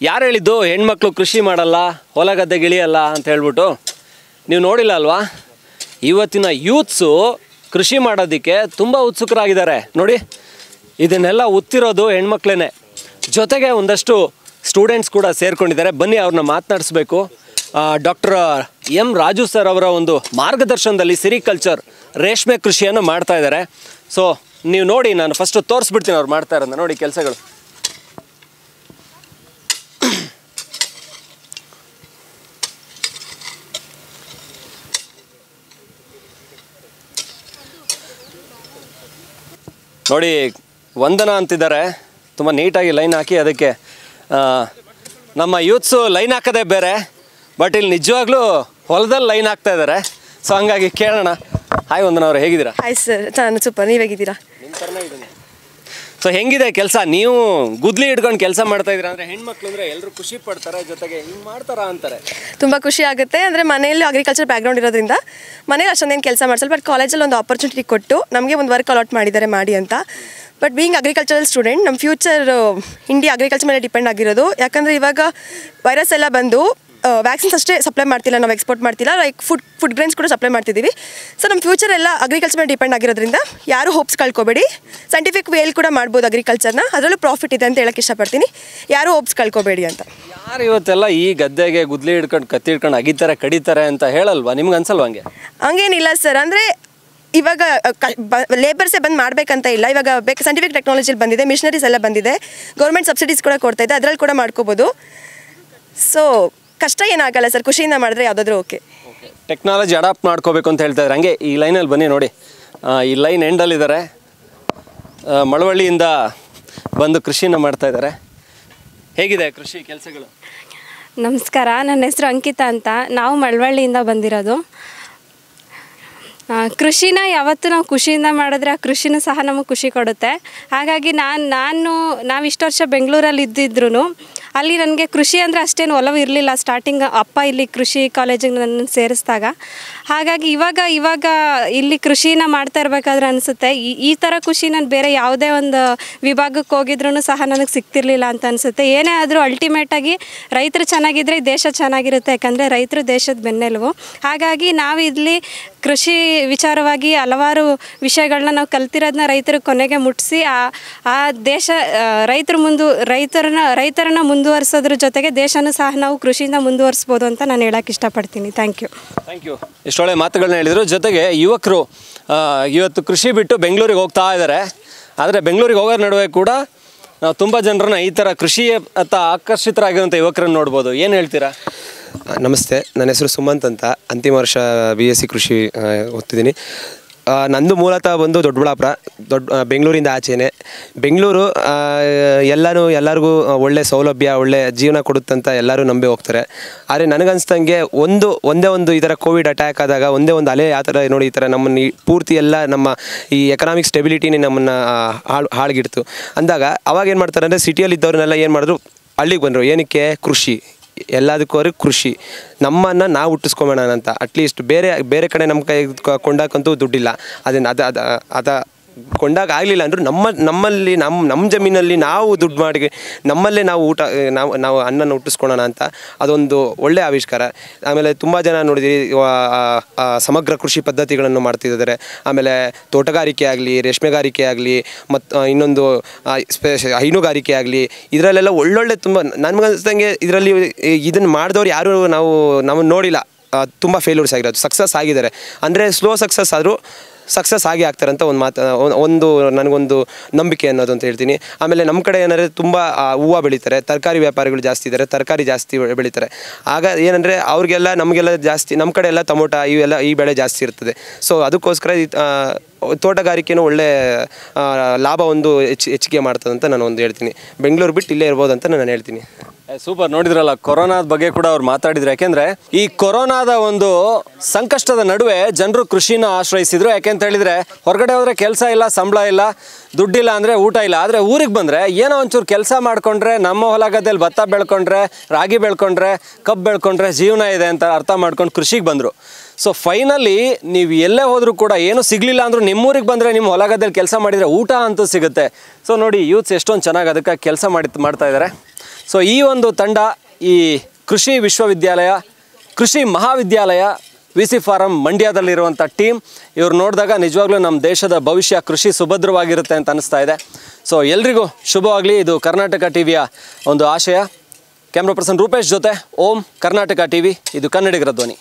ಯಾರು ಹೇಳಿದ್ದು, ಹೆಣ್ಮಕ್ಳು ಕೃಷಿ ಮಾಡಲ್ಲ, ಹೊಲ ಗದ್ದೆ ಗಿಳಿಯಲ್ಲ ಅಂತ ಹೇಳ್ಬಿಟ್ಟು? ನೀವು ನೋಡಿಲ್ಲ ಅಲ್ವಾ? ಇವತ್ತಿನ ಯೂತ್ಸು ಕೃಷಿ ಮಾಡೋದಕ್ಕೆ ತುಂಬ ಉತ್ಸುಕರಾಗಿದ್ದಾರೆ. ನೋಡಿ, ಇದನ್ನೆಲ್ಲ ಉತ್ತಿರೋದು ಹೆಣ್ಮಕ್ಳೇ ಜೊತೆಗೆ ಒಂದಷ್ಟು ಸ್ಟೂಡೆಂಟ್ಸ್ ಕೂಡ ಸೇರ್ಕೊಂಡಿದ್ದಾರೆ. ಬನ್ನಿ ಅವ್ರನ್ನ ಮಾತನಾಡಿಸ್ಬೇಕು. ಡಾಕ್ಟರ್ ಎಂ ರಾಜು ಸರ್ ಅವರ ಒಂದು ಮಾರ್ಗದರ್ಶನದಲ್ಲಿ ಸಿರಿಕಲ್ಚರ್ ರೇಷ್ಮೆ ಕೃಷಿಯನ್ನು ಮಾಡ್ತಾ ಇದ್ದಾರೆ. ಸೊ ನೀವು ನೋಡಿ, ನಾನು ಫಸ್ಟು ತೋರಿಸ್ಬಿಡ್ತೀನಿ ಅವ್ರು ಮಾಡ್ತಾ ಇರೋದನ್ನ. ನೋಡಿ, ಕೆಲಸಗಳು. ನೋಡಿ, ವಂದನ ಅಂತಿದ್ದಾರೆ. ತುಂಬ ನೀಟಾಗಿ ಲೈನ್ ಹಾಕಿ ಅದಕ್ಕೆ ನಮ್ಮ ಯೂತ್ಸು ಲೈನ್ ಹಾಕೋದೇ ಬೇರೆ ಬಟ್ ಇಲ್ಲಿ ನಿಜವಾಗ್ಲೂ ಹೊಲದಲ್ಲಿ ಲೈನ್ ಹಾಕ್ತಾ ಇದ್ದಾರೆ. ಸೊ ಹಂಗಾಗಿ ಕೇಳೋಣ. ಹಾಯ್ ವಂದನ ಅವರು, ಹೇಗಿದ್ದೀರಾ? ಹಾಯ್ ಸರ್ ನಾನು ಸೂಪರ್ ನೀವು ಹೇಗಿದ್ದೀರಾ? ಸೊ ಹೆಂಗಿದೆ ಕೆಲಸ? ನೀವು ಗುದ್ಲಿ ಹಿಡ್ಕೊಂಡು ಕೆಲಸ ಮಾಡ್ತಾ ಇದ್ದೀರಾ? ಅಂದ್ರೆ ಹೆಣ್ಮಕ್ಳು ಅಂದ್ರೆ ಎಲ್ಲರೂ ಖುಷಿ ಪಡ್ತಾರೆ, ಜೊತೆಗೆ ಹಿಂಗ್ ಮಾಡ್ತಾರ ಅಂತಾರೆ. ತುಂಬಾ ಖುಷಿ ಆಗುತ್ತೆ. ಅಂದ್ರೆ ಮನೆಯಲ್ಲಿ ಅಗ್ರಿಕಲ್ಚರ್ ಬ್ಯಾಕ್ಗ್ರೌಂಡ್ ಇರೋದ್ರಿಂದ ಮನೇಲಿ ಅಷ್ಟೊಂದೇನು ಕೆಲಸ ಮಾಡಿಸಲ್ಲ ಬಟ್ ಕಾಲೇಜಲ್ಲಿ ಒಂದು ಆಪರ್ಚುನಿಟಿ ಕೊಟ್ಟು ನಮಗೆ ಒಂದು ವರ್ಕ್ ಅಲಾಟ್ ಮಾಡಿದ್ದಾರೆ ಮಾಡಿ ಅಂತ. ಬಟ್ ಬೀಯಿಂಗ್ ಅಗ್ರಿಕಲ್ಚರಲ್ ಸ್ಟೂಡೆಂಟ್ ನಮ್ಮ ಫ್ಯೂಚರ್ ಇಂಡಿಯಾ ಅಗ್ರಿಕಲ್ಚರ್ ಮೇಲೆ ಡಿಪೆಂಡ್ ಆಗಿರೋದು. ಯಾಕಂದರೆ ಇವಾಗ ವೈರಸ್ ಎಲ್ಲ ಬಂದು ವ್ಯಾಕ್ಸಿನ್ಸ್ ಅಷ್ಟೇ ಸಪ್ಲೈ ಮಾಡ್ತಿಲ್ಲ ನಾವು ಎಕ್ಸ್ಪೋರ್ಟ್ ಮಾಡ್ತಿಲ್ಲ. ಲೈಕ್ ಫುಡ್ ಫುಡ್ ಗ್ರೈನ್ಸ್ ಕೂಡ ಸಪ್ಲೈ ಮಾಡ್ತಿದ್ದೀವಿ ಸೊ ನಮ್ಮ ಫ್ಯೂಚರ್ ಎಲ್ಲ ಅಗ್ರಿಕಲ್ಚರ್ ಮೇಲೆ ಡಿಪೆಂಡ್ ಆಗಿರೋದ್ರಿಂದ ಯಾರು ಹೋಪ್ಸ್ ಕಳ್ಕೊಬೇಡಿ. ಸೈಂಟಿಫಿಕ್ ವೇಲ್ ಕೂಡ ಮಾಡ್ಬೋದು ಅಗ್ರಿಕಲ್ಚರ್ನ ಅದರಲ್ಲೂ ಪ್ರಾಫಿಟ್ ಇದೆ ಅಂತ ಹೇಳಕ್ಕೆ ಇಷ್ಟಪಡ್ತೀನಿ. ಯಾರು ಹೋಪ್ಸ್ ಕಳ್ಕೊಬೇಡಿ ಅಂತ. ಯಾರು ಇವತ್ತೆಲ್ಲ ಈ ಗದ್ದೆಗೆ ಗುದ್ಲಿ ಹಿಡ್ಕೊಂಡು ಕತ್ತಿ ಹಿಡ್ಕೊಂಡು ಅಗಿತಾರೆ ಕಡಿತಾರೆ ಅಂತ ಹೇಳಲ್ವಾ? ನಿಮ್ಗೆ ಅನ್ಸಲ್ವಾ ಹಂಗೆ? ಹಂಗೇನಿಲ್ಲ ಸರ್ ಅಂದರೆ ಇವಾಗ ಲೇಬರ್ಸೇ ಬಂದು ಮಾಡಬೇಕಂತ ಇಲ್ಲ. ಇವಾಗ ಬೇಕು ಸೈಂಟಿಫಿಕ್ ಟೆಕ್ನಾಲಜಿಲಿ ಬಂದಿದೆ ಮಿಷನರೀಸ್ ಎಲ್ಲ ಬಂದಿದೆ. ಗೌರ್ಮೆಂಟ್ ಸಬ್ಸಿಡೀಸ್ ಕೂಡ ಕೊಡ್ತಾ ಇದೆ. ಅದರಲ್ಲಿ ಕೂಡ ಮಾಡ್ಕೋಬೋದು. ಸೊ ಕಷ್ಟ ಏನಾಗಲ್ಲ ಸರ್ ಖುಷಿಯಿಂದ ಮಾಡಿದ್ರೆ ಯಾವುದಾದ್ರೂ ಓಕೆ ಟೆಕ್ನಾಲಜಿ ಅಡಾಪ್ಟ್ ಮಾಡ್ಕೋಬೇಕು ಅಂತ ಹೇಳ್ತಾ ಇದ್ದಾರೆ. ಹಂಗೆ ಈ ಲೈನಲ್ಲಿ ಬನ್ನಿ ನೋಡಿ. ಈ ಲೈನ್ ಎಂಡಲ್ಲಿದ್ದಾರೆ ಇದ್ದಾರೆ. ಮಳವಳ್ಳಿಯಿಂದ ಬಂದು ಕೃಷಿನ ಮಾಡ್ತಾ ಇದ್ದಾರೆ. ಹೇಗಿದೆ ಕೃಷಿ ಕೆಲಸಗಳು? ನಮಸ್ಕಾರ. ನನ್ನ ಹೆಸರು ಅಂಕಿತಾ ಅಂತ. ನಾವು ಮಳವಳ್ಳಿಯಿಂದ ಬಂದಿರೋದು. ಕೃಷಿನ ಯಾವತ್ತೂ ನಾವು ಖುಷಿಯಿಂದ ಮಾಡಿದ್ರೆ ಆ ಕೃಷಿನೂ ಸಹ ನಮಗೆ ಖುಷಿ ಕೊಡುತ್ತೆ. ಹಾಗಾಗಿ ನಾನು ನಾನು ನಾವು ಇಷ್ಟು ವರ್ಷ ಬೆಂಗಳೂರಲ್ಲಿ ಇದ್ದಿದ್ರು ಅಲ್ಲಿ ನನಗೆ ಕೃಷಿ ಅಂದರೆ ಅಷ್ಟೇನು ಒಲವು ಇರಲಿಲ್ಲ. ಸ್ಟಾರ್ಟಿಂಗ್ ಅಪ್ಪ ಇಲ್ಲಿ ಕೃಷಿ ಕಾಲೇಜಿಗೆ ನನ್ನ ಸೇರಿಸಿದಾಗ. ಹಾಗಾಗಿ ಇವಾಗ ಇವಾಗ ಇಲ್ಲಿ ಕೃಷಿನ ಮಾಡ್ತಾ ಇರಬೇಕಾದ್ರೆ ಅನಿಸುತ್ತೆ. ಈ ಈ ಥರ ಖುಷಿ ನಾನು ಬೇರೆ ಯಾವುದೇ ಒಂದು ವಿಭಾಗಕ್ಕೆ ಹೋಗಿದ್ರೂ ಸಹ ನನಗೆ ಸಿಗ್ತಿರ್ಲಿಲ್ಲ ಅಂತ ಅನಿಸುತ್ತೆ. ಏನೇ ಆದರೂ ಅಲ್ಟಿಮೇಟಾಗಿ ರೈತರು ಚೆನ್ನಾಗಿದ್ದರೆ ದೇಶ ಚೆನ್ನಾಗಿರುತ್ತೆ. ಯಾಕಂದರೆ ರೈತರು ದೇಶದ ಬೆನ್ನೆಲುಬು. ಹಾಗಾಗಿ ನಾವು ಇಲ್ಲಿ ಕೃಷಿ ವಿಚಾರವಾಗಿ ಹಲವಾರು ವಿಷಯಗಳನ್ನ ನಾವು ಕಲ್ತಿರೋದನ್ನ ರೈತರ ಕೊನೆಗೆ ಮುಟ್ಟಿಸಿ ಆ ಆ ದೇಶ ರೈತರ ಮುಂದೆ ರೈತರನ್ನ ರೈತರನ್ನ ಮುಂದುವರಿಸೋದ್ರ ಜೊತೆಗೆ ದೇಶನೂ ಸಹ ನಾವು ಕೃಷಿಯಿಂದ ಮುಂದುವರಿಸ್ಬೋದು ಅಂತ ನಾನು ಹೇಳಕ್ಕೆ ಇಷ್ಟಪಡ್ತೀನಿ. ಥ್ಯಾಂಕ್ ಯು ಥ್ಯಾಂಕ್ ಯು ಇಷ್ಟೊಳ್ಳೆ ಮಾತುಗಳನ್ನ ಹೇಳಿದರು. ಜೊತೆಗೆ ಯುವಕರು ಇವತ್ತು ಕೃಷಿ ಬಿಟ್ಟು ಬೆಂಗಳೂರಿಗೆ ಹೋಗ್ತಾ ಇದ್ದಾರೆ. ಆದರೆ ಬೆಂಗಳೂರಿಗೆ ಹೋಗೋ ನಡುವೆ ಕೂಡ ನಾವು ತುಂಬ ಜನರನ್ನ ಈ ಥರ ಕೃಷಿ ಅತ್ತ ಆಕರ್ಷಿತರಾಗಿರುವಂಥ ಯುವಕರನ್ನು ನೋಡ್ಬೋದು. ಏನು ಹೇಳ್ತೀರಾ? ನಮಸ್ತೆ. ನನ್ನ ಹೆಸರು ಸುಮಂತ್ ಅಂತ. ಅಂತಿಮ ವರ್ಷ ಬಿ ಎಸ್ ಸಿ ಕೃಷಿ ಓದ್ತಿದ್ದೀನಿ. ನಂದು ಮೂಲತಃ ಬಂದು ದೊಡ್ಡಬಳ್ಳಾಪುರ, ದೊಡ್ಡ ಬೆಂಗಳೂರಿಂದ ಆಚೆನೆ. ಬೆಂಗಳೂರು ಎಲ್ಲರೂ ಎಲ್ಲರಿಗೂ ಒಳ್ಳೆ ಸೌಲಭ್ಯ, ಒಳ್ಳೆ ಜೀವನ ಕೊಡುತ್ತಂತ ಎಲ್ಲರೂ ನಂಬಿ ಹೋಗ್ತಾರೆ. ಆದರೆ ನನಗನ್ಸ್ದಂಗೆ ಒಂದು, ಒಂದೇ ಒಂದು ಈ ಥರ ಕೋವಿಡ್ ಅಟ್ಯಾಕ್ ಆದಾಗ, ಒಂದೇ ಒಂದು ಅಲೆ ಆ ಥರ ನೋಡಿ ಈ ಥರ ನಮ್ಮನ್ನು ಪೂರ್ತಿ ಎಲ್ಲ ನಮ್ಮ ಈ ಎಕನಾಮಿಕ್ ಸ್ಟೆಬಿಲಿಟಿನೇ ನಮ್ಮನ್ನು ಹಾಳು, ಹಾಳುಗಿಡ್ತು. ಅಂದಾಗ ಅವಾಗ ಏನು ಮಾಡ್ತಾರೆ ಅಂದರೆ ಸಿಟಿಯಲ್ಲಿ ಇದ್ದವ್ರನ್ನೆಲ್ಲ ಏನು ಮಾಡಿದ್ರು, ಹಳ್ಳಿಗೆ ಬಂದರು. ಏನಕ್ಕೆ? ಕೃಷಿ. ಎಲ್ಲದಕ್ಕೂ ಅವ್ರಿಗೆ ಕೃಷಿ. ನಮ್ಮನ್ನು ನಾವು ಹುಟ್ಟಿಸ್ಕೊಬೋಣ ಅಂತ ಅಟ್ಲೀಸ್ಟ್ ಬೇರೆ ಬೇರೆ ಕಡೆ ನಮ್ಮ ಕೈ ಕೊಂಡಾಕಂತೂ ದುಡ್ಡಿಲ್ಲ. ಅದನ್ನು ಅದು ಅದು, ಅದ ಕೊಂಡಾಗ ಆಗಲಿಲ್ಲ ಅಂದರೂ ನಮ್ಮ, ನಮ್ಮಲ್ಲಿ ನಮ್ಮ ನಮ್ಮ ಜಮೀನಲ್ಲಿ ನಾವು ದುಡ್ಡು ಮಾಡಿ ನಮ್ಮಲ್ಲೇ ನಾವು ಊಟ, ನಾವು ನಾವು ಅನ್ನನ ಹುಟ್ಟಿಸ್ಕೊಳ್ಳೋಣ ಅಂತ ಅದೊಂದು ಒಳ್ಳೆಯ ಆವಿಷ್ಕಾರ. ಆಮೇಲೆ ತುಂಬ ಜನ ನೋಡಿದಿರಿ ಸಮಗ್ರ ಕೃಷಿ ಪದ್ಧತಿಗಳನ್ನು ಮಾಡ್ತಿದ್ದಾರೆ. ಆಮೇಲೆ ತೋಟಗಾರಿಕೆ ಆಗಲಿ, ರೇಷ್ಮೆಗಾರಿಕೆ ಆಗಲಿ ಮತ್ತು ಇನ್ನೊಂದು ಹೈನುಗಾರಿಕೆ ಆಗಲಿ, ಇದರಲ್ಲೆಲ್ಲ ಒಳ್ಳೊಳ್ಳೆ ತುಂಬ ನನಗನ್ಸ್ದಂಗೆ ಇದರಲ್ಲಿ ಇದನ್ನು ಮಾಡಿದವ್ರು ಯಾರು ನಾವು ನಾವು ನೋಡಿಲ್ಲ. ತುಂಬ ಫೇಲ್ಯೂರ್ಸ್ ಆಗಿರೋದು. ಸಕ್ಸಸ್ ಆಗಿದ್ದಾರೆ. ಅಂದರೆ ಸ್ಲೋ ಸಕ್ಸಸ್ ಆದರೂ ಸಕ್ಸಸ್ ಆಗಿ ಆಗ್ತಾರೆ ಅಂತ ಒಂದು ಮಾತು ಒಂದು ನನಗೊಂದು ನಂಬಿಕೆ ಅನ್ನೋದು ಅಂತ ಹೇಳ್ತೀನಿ. ಆಮೇಲೆ ನಮ್ಮ ಕಡೆ ಏನಂದರೆ ತುಂಬ ಹೂವು ಬೆಳೀತಾರೆ. ತರಕಾರಿ ವ್ಯಾಪಾರಿಗಳು ಜಾಸ್ತಿ ಇದ್ದಾರೆ ತರಕಾರಿ ಜಾಸ್ತಿ ಬೆಳೀತಾರೆ. ಆಗ ಏನಂದರೆ ಅವ್ರಿಗೆಲ್ಲ, ನಮಗೆಲ್ಲ ಜಾಸ್ತಿ ನಮ್ಮ ಕಡೆ ಎಲ್ಲ ಟೊಮೊಟ ಇವೆಲ್ಲ ಈ ಬೆಳೆ ಜಾಸ್ತಿ ಇರ್ತದೆ. ಸೊ ಅದಕ್ಕೋಸ್ಕರ ತೋಟಗಾರಿಕೆನೂ ಒಳ್ಳೆ ಲಾಭ ಒಂದು ಹೆಚ್ಚು ಹೆಚ್ಚಿಗೆ ಮಾಡ್ತದಂತ ನಾನು ಒಂದು ಹೇಳ್ತೀನಿ. ಬೆಂಗಳೂರು ಬಿಟ್ಟು ಇಲ್ಲೇ ಇರ್ಬೋದು ಅಂತ ನಾನು ಹೇಳ್ತೀನಿ. ಸೂಪರ್, ನೋಡಿದ್ರಲ್ಲ, ಕೊರೋನಾದ ಬಗ್ಗೆ ಕೂಡ ಅವ್ರು ಮಾತಾಡಿದ್ರು. ಯಾಕೆಂದ್ರೆ ಈ ಕೊರೋನಾದ ಒಂದು ಸಂಕಷ್ಟದ ನಡುವೆ ಜನರು ಕೃಷಿನ ಆಶ್ರಯಿಸಿದ್ರು. ಯಾಕೆಂತ ಹೇಳಿದ್ರೆ, ಹೊರಗಡೆ ಹೋದ್ರೆ ಕೆಲಸ ಇಲ್ಲ, ಸಂಬಳ ಇಲ್ಲ, ದುಡ್ಡಿಲ್ಲ ಅಂದ್ರೆ ಊಟ ಇಲ್ಲ. ಆದ್ರೆ ಊರಿಗೆ ಬಂದ್ರೆ ಏನೋ ಒಂಚೂರು ಕೆಲಸ ಮಾಡ್ಕೊಂಡ್ರೆ, ನಮ್ಮ ಹೊಲ ಗದ್ದೆಯಲ್ಲಿ ಭತ್ತ ಬೆಳ್ಕೊಂಡ್ರೆ, ರಾಗಿ ಬೆಳ್ಕೊಂಡ್ರೆ, ಕಬ್ಬು ಬೆಳ್ಕೊಂಡ್ರೆ ಜೀವನ ಇದೆ ಅಂತ ಅರ್ಥ ಮಾಡ್ಕೊಂಡು ಕೃಷಿಗೆ ಬಂದ್ರು. ಸೊ ಫೈನಲಿ ನೀವು ಎಲ್ಲೇ ಹೋದರೂ ಕೂಡ ಏನು ಸಿಗಲಿಲ್ಲ ಅಂದರೂ ನಿಮ್ಮೂರಿಗೆ ಬಂದರೆ ನಿಮ್ಮ ಹೊಲ ಗದ್ದೆಯಲ್ಲಿ ಕೆಲಸ ಮಾಡಿದರೆ ಊಟ ಅಂತೂ ಸಿಗುತ್ತೆ. ಸೊ ನೋಡಿ ಯೂತ್ಸ್ ಎಷ್ಟೊಂದು ಚೆನ್ನಾಗಿ ಅದಕ್ಕೆ ಕೆಲಸ ಮಾಡಿ ಮಾಡ್ತಾ ಇದ್ದಾರೆ ಸೊ ಈ ಒಂದು ತಂಡ ಈ ಕೃಷಿ ವಿಶ್ವವಿದ್ಯಾಲಯ, ಕೃಷಿ ಮಹಾವಿದ್ಯಾಲಯ ವಿ ಸಿ ಫಾರಂ ಮಂಡ್ಯದಲ್ಲಿರುವಂಥ ಟೀಮ್ ಇವ್ರು ನೋಡಿದಾಗ ನಿಜವಾಗ್ಲೂ ನಮ್ಮ ದೇಶದ ಭವಿಷ್ಯ ಕೃಷಿ ಸುಭದ್ರವಾಗಿರುತ್ತೆ ಅಂತ ಅನಿಸ್ತಾ ಇದೆ. ಸೊ ಎಲ್ರಿಗೂ ಶುಭವಾಗಲಿ. ಇದು ಕರ್ನಾಟಕ ಟಿ ವಿಯ ಒಂದು ಆಶಯ. ಕ್ಯಾಮ್ರಾ ಪರ್ಸನ್ ರೂಪೇಶ್ ಜೊತೆ, ಓಂ ಕರ್ನಾಟಕ ಟಿವಿ ಇದು ಕನ್ನಡಿಗರ ಧ್ವನಿ.